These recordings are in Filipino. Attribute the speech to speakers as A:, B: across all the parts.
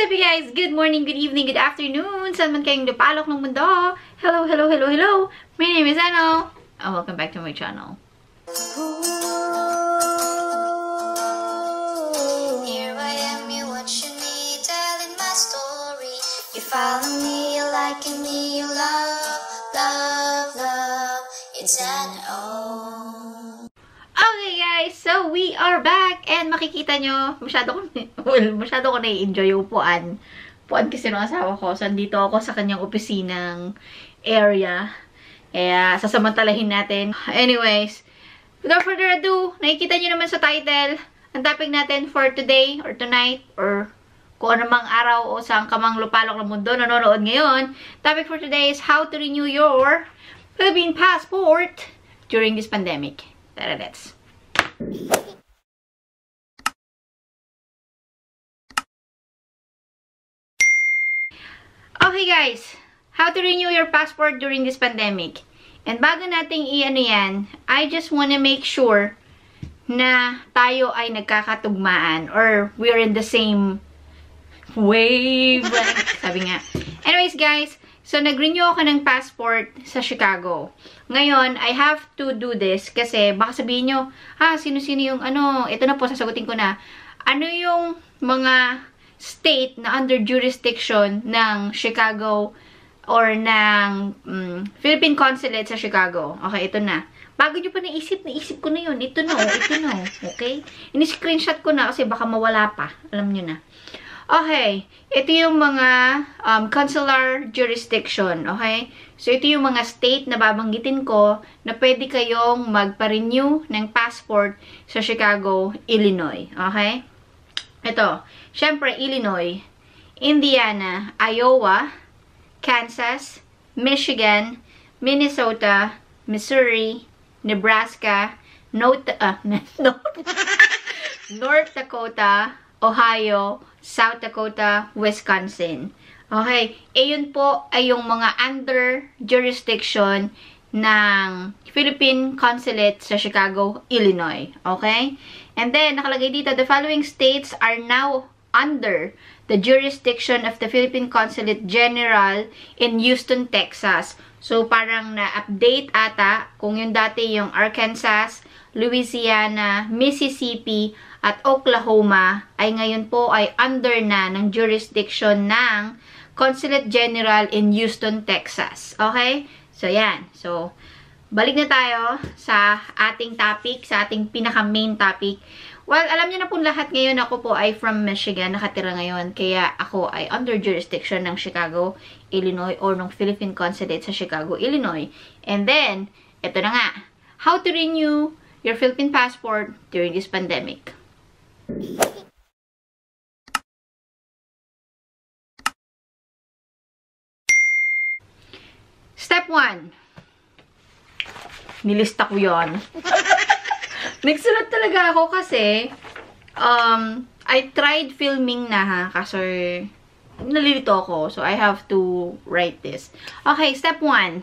A: Up you guys? Good morning, good evening, good afternoon. Saan man kayong napalok ng mundo? Hello, hello, hello, hello. My name is Ano. And welcome back to my channel.
B: Here I am, you telling my story. You follow me, you liking me, you love,
A: so we are back and makikita nyo, masyado ko, well, masyado ko na-enjoy yung puan. Puan kasi ng asawa ko. So, andito ako sa kanyang opisinang area. Kaya, sasamantalahin natin. Anyways, without further ado, nakikita nyo naman sa title, ang topic natin for today or tonight or kung anumang araw o saan ka mang lupalok ng mundo nanonood ngayon. Topic for today is how to renew your Philippine passport during this pandemic. Tara, let's. Okay guys, how to renew your passport during this pandemic. And bago nating i-ano yan, I just wanna make sure na tayo ay nagkakatugmaan or we're in the same wave. Sabi nga. Anyways guys, so nag-renew ako ng passport sa Chicago. Ngayon, I have to do this kasi baka sabihin nyo, ah, sino-sino yung ano, ito na po, sasagutin ko na. Ano yung mga state na under jurisdiction ng Chicago or ng um, Philippine Consulate sa Chicago. Okay, ito na. Bago nyo pa naisip, naisip ko na yun. Ito na, ito na. Okay? Ini-screenshot ko na kasi baka mawala pa. Alam nyo na. Okay. Ito yung mga um, consular jurisdiction. Okay? So, ito yung mga state na babanggitin ko na pwede kayong magpa-renew ng passport sa Chicago, Illinois. Okay? Ito. Siyempre, Illinois, Indiana, Iowa, Kansas, Michigan, Minnesota, Missouri, Nebraska, North, uh, North Dakota, Ohio, South Dakota, Wisconsin. Okay, e yun po ay yung mga under jurisdiction ng Philippine Consulate sa Chicago, Illinois. Okay? And then, nakalagay dito, the following states are now under the jurisdiction of the Philippine Consulate General in Houston, Texas. So, parang na-update ata kung yung dati yung Arkansas, Louisiana, Mississippi, at Oklahoma ay ngayon po ay under na ng jurisdiction ng Consulate General in Houston, Texas. Okay? So, yan. So, balik na tayo sa ating topic, sa ating pinaka-main topic. Well, alam niyo na po lahat ngayon, ako po ay from Michigan, nakatira ngayon. Kaya ako ay under jurisdiction ng Chicago, Illinois, or ng Philippine Consulate sa Chicago, Illinois. And then, ito na nga, how to renew your Philippine passport during this pandemic. Step 1. Nilista ko yon. Nagsulat talaga ako kasi um, I tried filming na ha, kasi nalilito ako. So, I have to write this. Okay, step 1.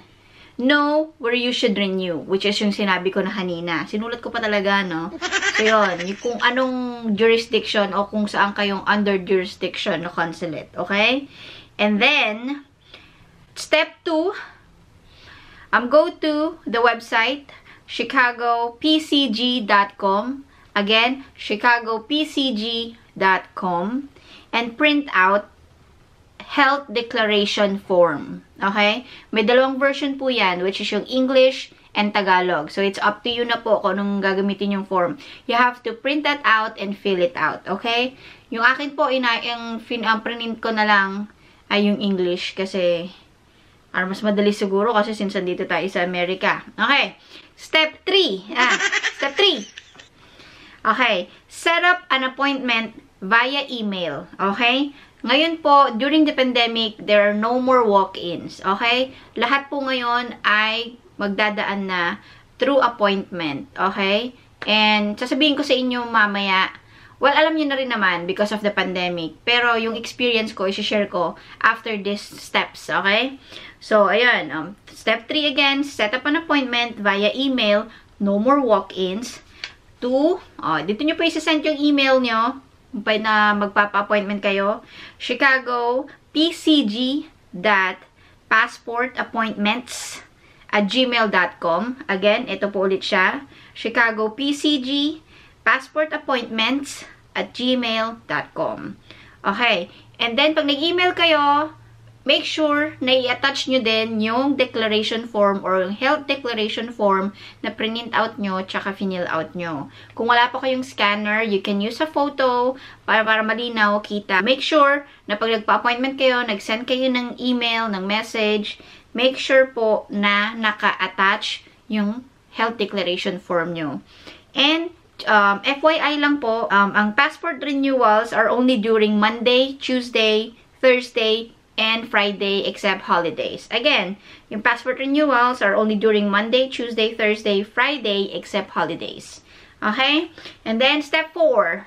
A: Know where you should renew, which is yung sinabi ko na kanina. Sinulat ko pa talaga, no? So, yun. Yung kung anong jurisdiction o kung saan kayong under jurisdiction na consulate. Okay? And then, step 2, um, go to the website, chicagopcg.com. Again, chicagopcg.com. And print out health declaration form. Okay? May dalawang version po yan, which is yung English and Tagalog. So, it's up to you na po kung anong gagamitin yung form. You have to print that out and fill it out. Okay? Yung akin po, ina, yung fin, um, print ko na lang ay yung English kasi Or mas madali siguro kasi since dito tayo sa Amerika. Okay. Step 3. Ah, step 3. Okay. Set up an appointment via email. Okay? Ngayon po, during the pandemic, there are no more walk-ins. Okay? Lahat po ngayon ay magdadaan na through appointment. Okay? And sasabihin ko sa inyo mamaya, well, alam niyo na rin naman because of the pandemic. Pero yung experience ko, isi-share ko after these steps. Okay? So, ayan. Um, step 3 again, set up an appointment via email. No more walk-ins. To, oh, dito nyo po isi-send yung email nyo. Na magpapa-appointment kayo, Chicago pcg.passportappointments at gmail.com. Again, ito po ulit siya. Chicago PCG passport appointments at gmail.com. Okay. And then, pag nag-email kayo, make sure na i-attach nyo din yung declaration form or health declaration form na print out nyo tsaka fill out nyo. Kung wala pa kayong scanner, you can use a photo para, para malinaw, kita. Make sure na pag nagpa-appointment kayo, nag-send kayo ng email, ng message, make sure po na naka-attach yung health declaration form nyo. And um, FYI lang po, um, ang passport renewals are only during Monday, Tuesday, Thursday, and Friday except holidays. Again, yung passport renewals are only during Monday, Tuesday, Thursday, Friday except holidays. Okay? And then step 4.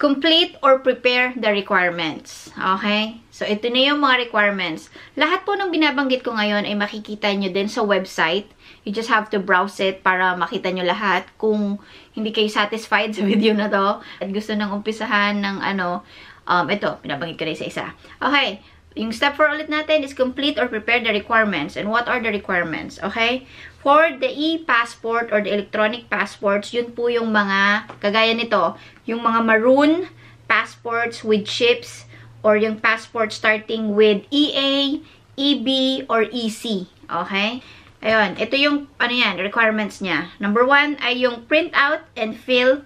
A: Complete or prepare the requirements. Okay? So, ito na yung mga requirements. Lahat po ng binabanggit ko ngayon ay makikita nyo din sa website. You just have to browse it para makita nyo lahat. Kung hindi kayo satisfied sa video na to at gusto nang umpisahan ng ano, um, ito, binabanggit ko na isa-isa. Okay, yung step 4 ulit natin is complete or prepare the requirements. And what are the requirements? Okay? For the e-passport or the electronic passports, yun po yung mga, kagaya nito, yung mga maroon passports with chips or yung passport starting with EA, EB, or EC. Okay? Ayun, ito yung, ano yan, requirements niya. Number one ay yung print out and fill,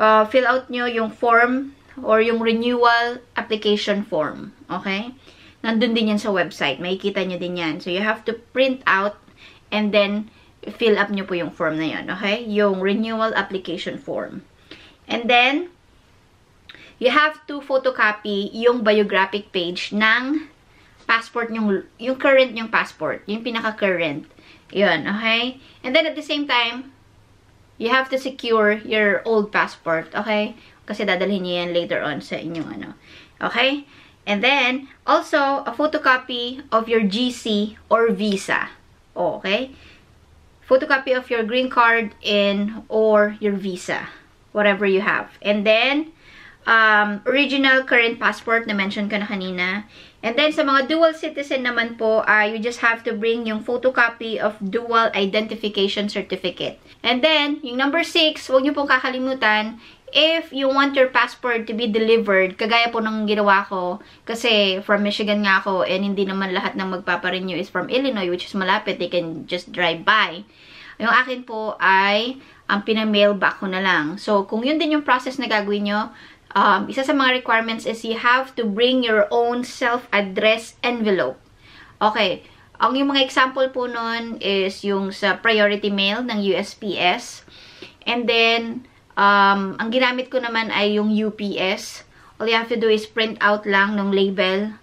A: uh, fill out nyo yung form or yung renewal application form. Okay? Nandun din yan sa website. Makikita nyo din yan. So, you have to print out and then fill up nyo po yung form na yun. Okay? Yung renewal application form. And then, you have to photocopy yung biographic page ng passport yung, yung current yung passport. Yung pinaka-current. Yun, okay? And then, at the same time, you have to secure your old passport, okay? Kasi dadalhin niyo yan later on sa inyong ano. Okay? And then, also, a photocopy of your GC or visa. Okay? Photocopy of your green card in or your visa. Whatever you have. And then, um, original current passport na mention ko na kanina. And then, sa mga dual citizen naman po, uh, you just have to bring yung photocopy of dual identification certificate. And then, yung number 6, huwag niyo pong kakalimutan, if you want your passport to be delivered, kagaya po ng ginawa ko, kasi from Michigan nga ako, and hindi naman lahat ng magpaparenew is from Illinois, which is malapit, they can just drive by. Yung akin po ay, ang pinamail back ko na lang. So, kung yun din yung process na gagawin nyo, um, isa sa mga requirements is you have to bring your own self-address envelope. Okay, ang yung mga example po nun is yung sa priority mail ng USPS. And then, Um, ang ginamit ko naman ay yung UPS. All you have to do is print out lang ng label.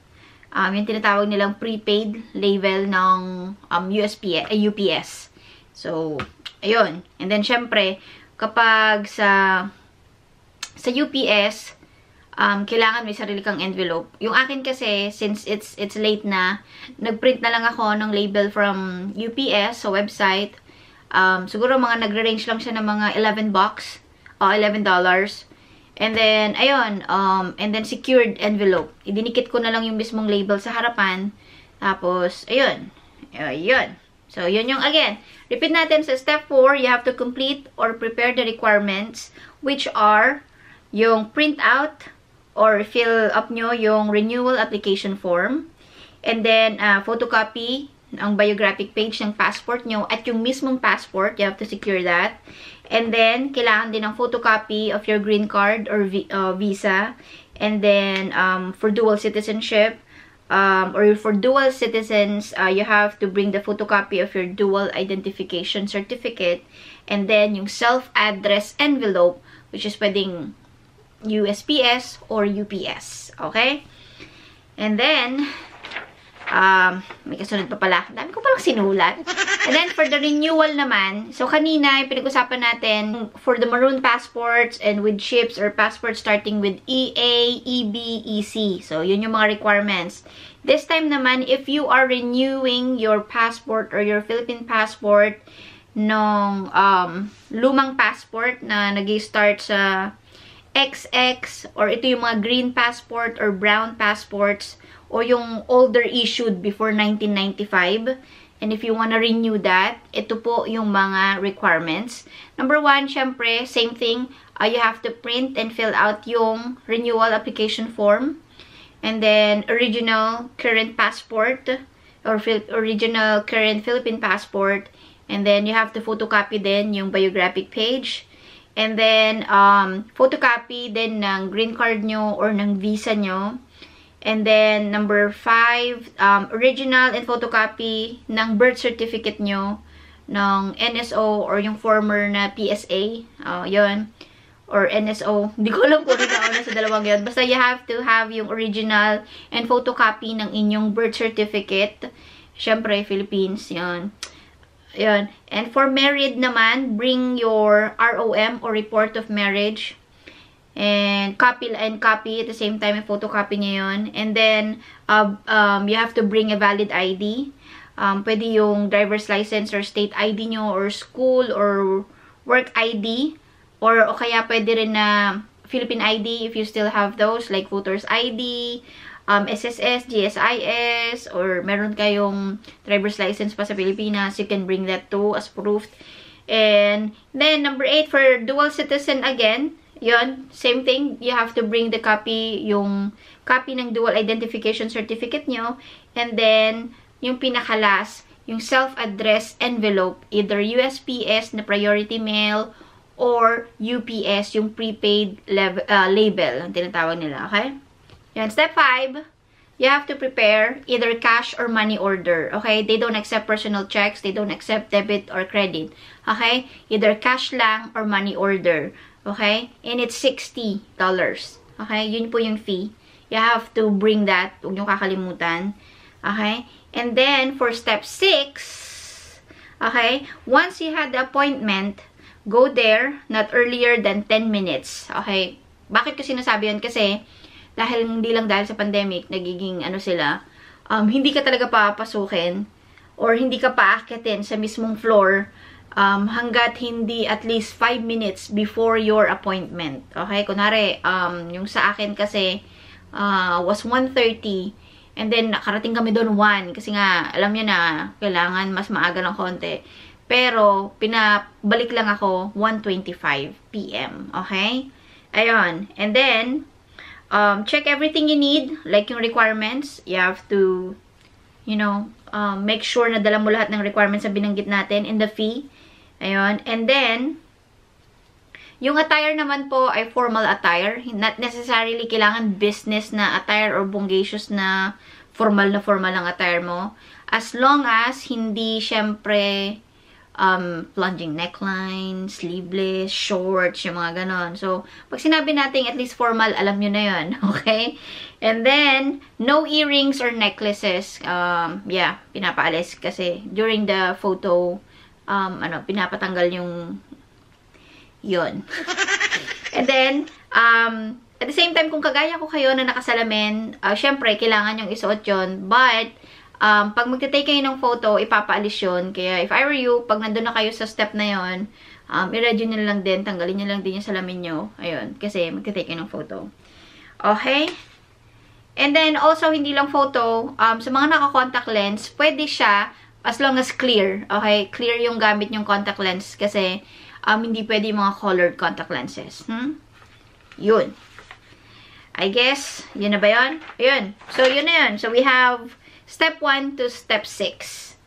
A: Um, yung tinatawag nilang prepaid label ng um, USPS, uh, UPS. So, ayun. And then, syempre, kapag sa sa UPS, um, kailangan may sarili kang envelope. Yung akin kasi, since it's it's late na, nagprint na lang ako ng label from UPS sa website. Um, siguro mga nagre-range lang siya ng mga 11 bucks uh, $11. And then, ayun, um, and then secured envelope. Idinikit ko na lang yung mismong label sa harapan. Tapos, ayun. Ayun. So, yun yung, again, repeat natin sa step 4, you have to complete or prepare the requirements, which are yung print out or fill up nyo yung renewal application form. And then, uh, photocopy ang biographic page ng passport nyo at yung mismong passport, you have to secure that. And then, kailangan din ng photocopy of your green card or uh, visa. And then, um, for dual citizenship, um, or for dual citizens, uh, you have to bring the photocopy of your dual identification certificate. And then, yung self-address envelope, which is pwedeng USPS or UPS. Okay? And then, Um, may kasunod pa pala. Dami ko palang sinulat. And then, for the renewal naman, so kanina, pinag-usapan natin for the maroon passports and with chips or passports starting with EA, EB, EC. So, yun yung mga requirements. This time naman, if you are renewing your passport or your Philippine passport nung um, lumang passport na nag start sa XX or ito yung mga green passport or brown passports o yung older issued before 1995. And if you wanna renew that, ito po yung mga requirements. Number one, syempre, same thing. Uh, you have to print and fill out yung renewal application form. And then, original current passport or original current Philippine passport. And then, you have to photocopy din yung biographic page. And then, um, photocopy din ng green card nyo or ng visa nyo. And then, number five, um, original and photocopy ng birth certificate nyo ng NSO or yung former na PSA. Uh, yun. Or NSO. Hindi ko alam kung ano na sa dalawang yun. Basta you have to have yung original and photocopy ng inyong birth certificate. Siyempre, Philippines. Yun. Yun. And for married naman, bring your ROM or report of marriage and copy and copy at the same time photocopy niya yun. And then, uh, um, you have to bring a valid ID. Um, pwede yung driver's license or state ID nyo or school or work ID. Or o kaya pwede rin na Philippine ID if you still have those like voter's ID, um, SSS, GSIS, or meron kayong driver's license pa sa Pilipinas, you can bring that too as proof. And then, number 8, for dual citizen again, yon same thing, you have to bring the copy, yung copy ng dual identification certificate nyo, and then, yung pinakalas, yung self-address envelope, either USPS na priority mail, or UPS, yung prepaid uh, label, ang tinatawag nila, okay? Yan, step 5, you have to prepare either cash or money order. Okay? They don't accept personal checks. They don't accept debit or credit. Okay? Either cash lang or money order. Okay? And it's $60. Okay? Yun po yung fee. You have to bring that. Huwag nyo kakalimutan. Okay? And then, for step 6, okay, once you had the appointment, go there not earlier than 10 minutes. Okay? Bakit ko sinasabi yun? Kasi, dahil hindi lang dahil sa pandemic, nagiging ano sila, um, hindi ka talaga papasukin or hindi ka paakyatin sa mismong floor um, hanggat hindi at least 5 minutes before your appointment. Okay? Kunwari, um, yung sa akin kasi uh, was 1.30 and then nakarating kami doon 1 kasi nga, alam niyo na, kailangan mas maaga ng konti. Pero, pinabalik lang ako 1.25 p.m. Okay? Ayun. And then, um, check everything you need, like yung requirements. You have to, you know, um, make sure na dala mo lahat ng requirements na binanggit natin in the fee. Ayun. And then, yung attire naman po ay formal attire. Not necessarily kailangan business na attire or bongacious na formal na formal ang attire mo. As long as hindi syempre um, plunging neckline, sleeveless, shorts, yung mga ganon. So, pag sinabi natin at least formal, alam nyo na yun. Okay? And then, no earrings or necklaces. Um, yeah, pinapaalis kasi during the photo um, ano, pinapatanggal yung yon And then, um, at the same time, kung kagaya ko kayo na nakasalamin, uh, syempre, kailangan yung isuot yon But, um, pag magte-take kayo ng photo, ipapaalis yun. Kaya, if I were you, pag nandun na kayo sa step na yon um, i-ready nyo lang din, tanggalin nyo lang din yung salamin nyo. Ayun, kasi magte-take kayo ng photo. Okay? And then, also, hindi lang photo, um, sa mga naka-contact lens, pwede siya As long as clear. Okay? Clear yung gamit yung contact lens kasi um, hindi pwede mga colored contact lenses. Hmm? Yun. I guess, yun na ba yun? Yun. So, yun na yun. So, we have step 1 to step 6.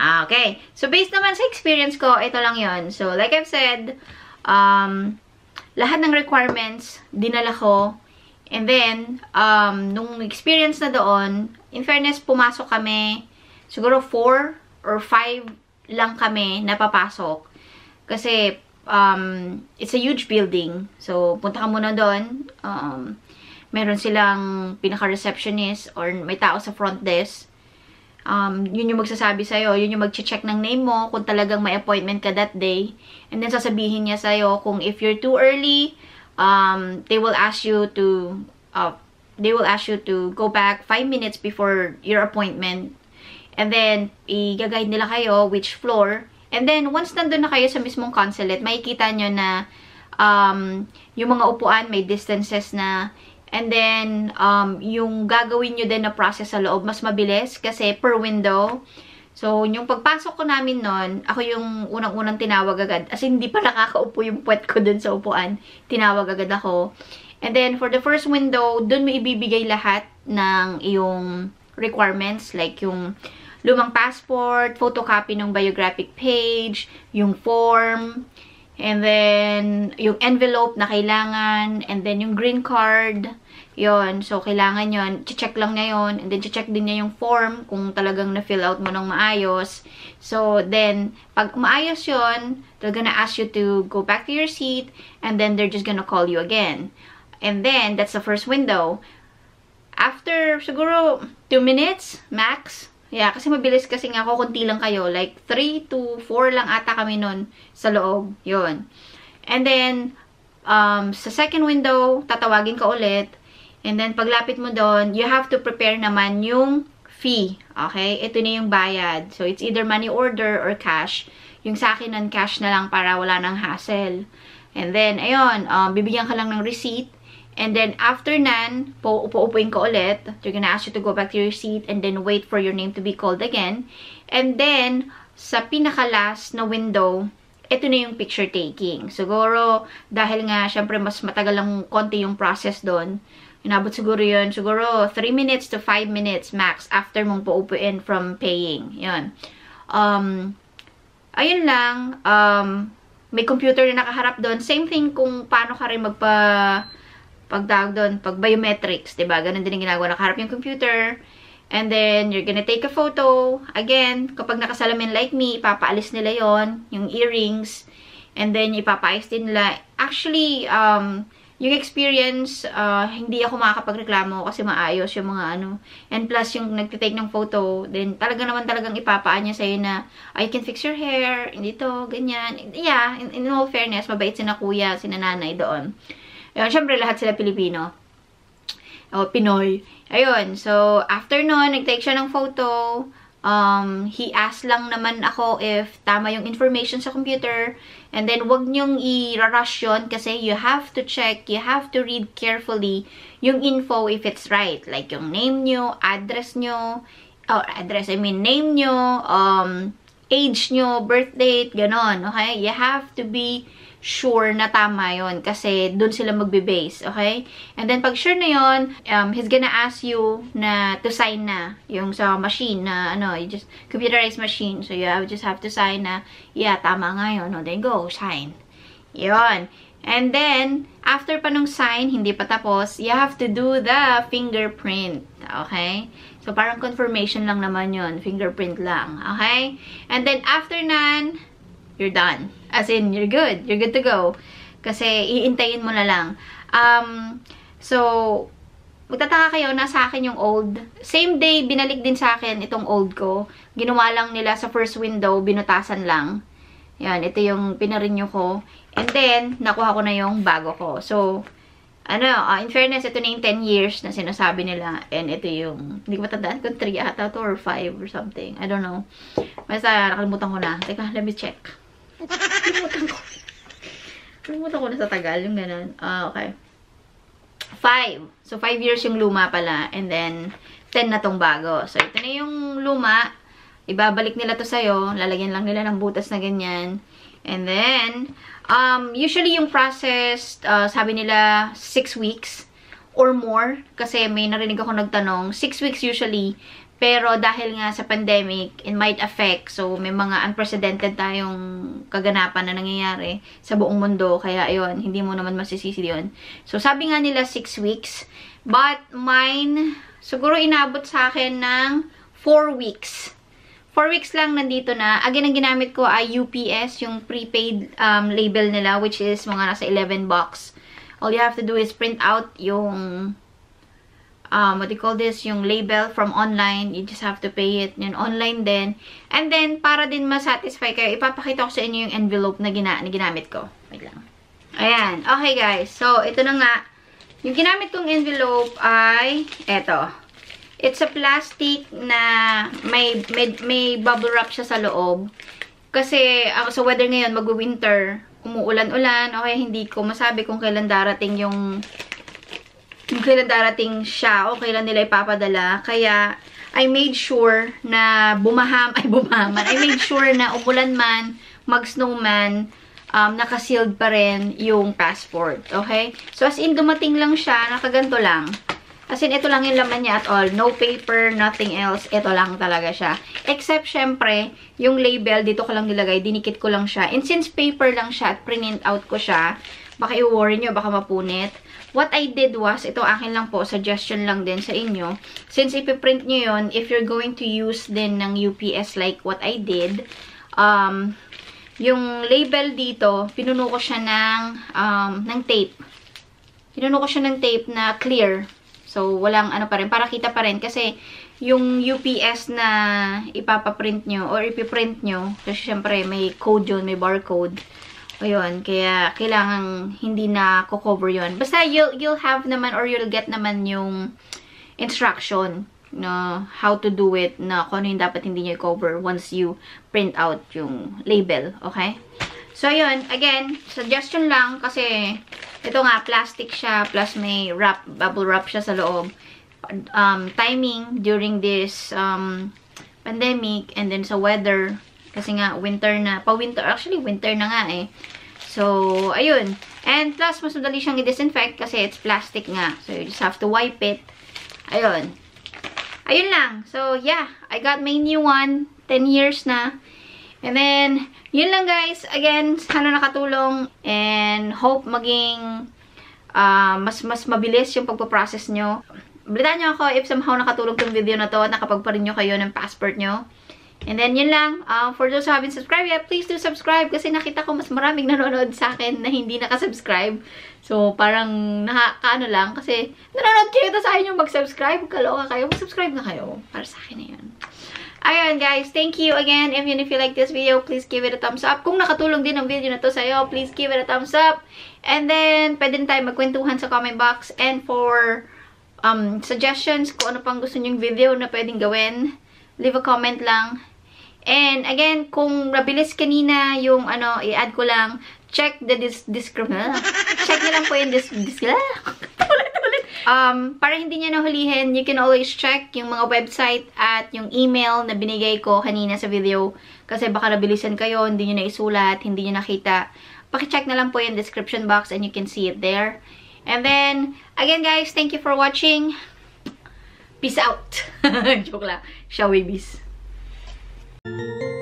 A: Ah, okay. So, based naman sa experience ko, ito lang yun. So, like I've said, um, lahat ng requirements, dinala ko. And then, um, nung experience na doon, in fairness, pumasok kami siguro 4 or 5 lang kami napapasok. Kasi, um, it's a huge building. So, punta ka muna doon. Um, meron silang pinaka-receptionist or may tao sa front desk. Um, yun yung magsasabi sa'yo. Yun yung mag-check ng name mo kung talagang may appointment ka that day. And then, sasabihin niya sa'yo kung if you're too early, um, they will ask you to, uh, they will ask you to go back 5 minutes before your appointment And then, i-guide nila kayo which floor. And then, once nandun na kayo sa mismong consulate, makikita nyo na Um, yung mga upuan, may distances na. And then, um, yung gagawin nyo din na process sa loob, mas mabilis kasi per window. So, yung pagpasok ko namin nun, ako yung unang-unang tinawag agad. As in, hindi pa nakakaupo yung puwet ko dun sa upuan. Tinawag agad ako. And then, for the first window, dun mo ibibigay lahat ng iyong requirements. Like, yung lumang passport, photocopy ng biographic page, yung form, and then, yung envelope na kailangan, and then yung green card, yon So, kailangan yon check lang niya yon And then, check din niya yung form kung talagang na-fill out mo ng maayos. So, then, pag maayos yon they're gonna ask you to go back to your seat and then they're just gonna call you again. And then, that's the first window. After, siguro, 2 minutes, max, Yeah, kasi mabilis kasi nga ako, kunti lang kayo. Like, 3 to 4 lang ata kami nun sa loob. Yun. And then, um, sa second window, tatawagin ka ulit. And then, paglapit mo doon, you have to prepare naman yung fee. Okay? Ito na yung bayad. So, it's either money order or cash. Yung sa akin, non-cash na lang para wala nang hassle. And then, ayun, um, bibigyan ka lang ng receipt. And then, after nan, po upo-upuin ka ulit. They're gonna ask you to go back to your seat and then wait for your name to be called again. And then, sa pinaka-last na window, ito na yung picture taking. Siguro, dahil nga, syempre, mas matagal lang konti yung process doon. Inabot siguro yun, siguro 3 minutes to 5 minutes max after mong paupuin from paying. Yun. Um, ayun lang, um, may computer na nakaharap doon. Same thing kung paano ka rin magpa pagtawag doon, pag biometrics, 'di ba? Ganun din ang ginagawa nakaharap yung computer. And then you're gonna take a photo. Again, kapag nakasalamin like me, ipapaalis nila 'yon, yung earrings. And then ipapaayos din nila. Actually, um yung experience, uh, hindi ako makakapagreklamo kasi maayos yung mga ano. And plus, yung nagtitake ng photo, then talaga naman talagang ipapaan niya sa'yo na, I can fix your hair, hindi to, ganyan. Yeah, in, in all fairness, mabait si na kuya, si nanay doon. Ayun, syempre lahat sila Pilipino. O, Pinoy. Ayun, so, after nun, nag-take siya ng photo. Um, he asked lang naman ako if tama yung information sa computer. And then, wag nyong i-rush yun kasi you have to check, you have to read carefully yung info if it's right. Like yung name nyo, address nyo, or address, I mean name nyo, um, age nyo, birth date, ganon, okay? You have to be sure na tama yon kasi dun sila magbe-base, okay? And then, pag sure na yon um, he's gonna ask you na to sign na yung sa machine na, ano, you just, computerized machine. So, you have, just have to sign na, yeah, tama nga yun. No, then go, sign. Yon. And then, after pa nung sign, hindi pa tapos, you have to do the fingerprint. Okay? So, parang confirmation lang naman yon Fingerprint lang. Okay? And then, after nan, you're done. As in, you're good. You're good to go. Kasi, iintayin mo na lang. Um, so, magtataka kayo, nasa akin yung old. Same day, binalik din sa akin itong old ko. Ginawa lang nila sa first window, binutasan lang. Yan, ito yung pinarinyo ko. And then, nakuha ko na yung bago ko. So, ano, uh, in fairness, ito na yung 10 years na sinasabi nila. And ito yung, hindi ko matandaan kung 3 ata to or 5 or something. I don't know. Basta, nakalimutan ko na. Teka, let me check. Kalimutan ko. Kalimutan ko na sa tagal, yung ganun. Ah, okay. Five. So, five years yung luma pala. And then, ten na tong bago. So, ito na yung luma. Ibabalik nila to sa'yo. Lalagyan lang nila ng butas na ganyan. And then, um, usually yung process, uh, sabi nila, six weeks or more. Kasi may narinig ako nagtanong. Six weeks usually. Pero dahil nga sa pandemic, it might affect. So, may mga unprecedented tayong kaganapan na nangyayari sa buong mundo. Kaya, ayun, hindi mo naman masisisi yun. So, sabi nga nila 6 weeks. But, mine, siguro inabot sa akin ng 4 weeks. 4 weeks lang nandito na. Again, ang ginamit ko ay UPS, yung prepaid um, label nila, which is mga nasa 11 box. All you have to do is print out yung um, what do you call this, yung label from online. You just have to pay it. Yun, online din. And then, para din ma-satisfy kayo, ipapakita ko sa inyo yung envelope na, gina na ginamit ko. Wait lang. Ayan. Okay, guys. So, ito na nga. Yung ginamit kong envelope ay, eto. It's a plastic na may, may, may bubble wrap siya sa loob. Kasi, uh, sa weather ngayon, mag-winter, umuulan-ulan o kaya hindi ko masabi kung kailan darating yung kung kailan darating siya o kailan nila ipapadala. Kaya, I made sure na bumaham, ay bumahaman, I made sure na umulan man, mag-snow man, um, nakasealed pa rin yung passport. Okay? So, as in, dumating lang siya, nakaganto lang. As in, ito lang yung laman niya at all. No paper, nothing else. Ito lang talaga siya. Except, syempre, yung label, dito ko lang nilagay. Dinikit ko lang siya. And since paper lang siya at print out ko siya, baka i-worry nyo, baka mapunit. What I did was, ito akin lang po, suggestion lang din sa inyo. Since ipiprint nyo yun, if you're going to use din ng UPS like what I did, um, yung label dito, pinuno ko siya ng, um, ng tape. Pinuno ko siya ng tape na clear. So, walang ano pa rin. Para kita pa rin. Kasi, yung UPS na ipapaprint nyo or ipiprint nyo, kasi syempre may code yun, may barcode. Ayun, kaya kailangan hindi na ko-cover yun. Basta you'll, you'll have naman or you'll get naman yung instruction no, how to do it na kung ano yung dapat hindi nyo cover once you print out yung label. Okay? So, ayun. Again, suggestion lang kasi ito nga, plastic siya plus may wrap, bubble wrap siya sa loob. Um, timing during this um, pandemic and then sa weather kasi nga winter na, pa-winter, actually winter na nga eh. So, ayun. And plus, mas madali siyang i-disinfect kasi it's plastic nga. So, you just have to wipe it. Ayun. Ayun lang. So, yeah. I got my new one. 10 years na. And then, yun lang guys. Again, sana nakatulong. And hope maging uh, mas mas mabilis yung pagpaprocess nyo. Balitaan nyo ako if somehow nakatulong tong video na to at nakapagparin nyo kayo ng passport nyo. And then, yun lang. Uh, for those who haven't subscribed yet, please do subscribe kasi nakita ko mas maraming nanonood sa akin na hindi nakasubscribe. So, parang nakakaano lang kasi nanonood kayo sa akin yung mag-subscribe. Kaloka kayo. Mag-subscribe na kayo. Para sa akin na yun. Ayun, guys. Thank you again. If, if you like this video, please give it a thumbs up. Kung nakatulong din ang video na to sa'yo, please give it a thumbs up. And then, pwede tayo magkwentuhan sa comment box. And for um, suggestions, kung ano pang gusto nyong video na pwedeng gawin, leave a comment lang. And again, kung nabilis kanina yung ano, i-add ko lang, check the dis description. check na lang po yung dis dis um, para hindi niya nahulihin, you can always check yung mga website at yung email na binigay ko kanina sa video. Kasi baka nabilisan kayo, hindi niyo na isulat, hindi niyo nakita. Paki-check na lang po yung description box and you can see it there. And then, again guys, thank you for watching. Peace out. Joke lang. Shall we, bees?
B: Música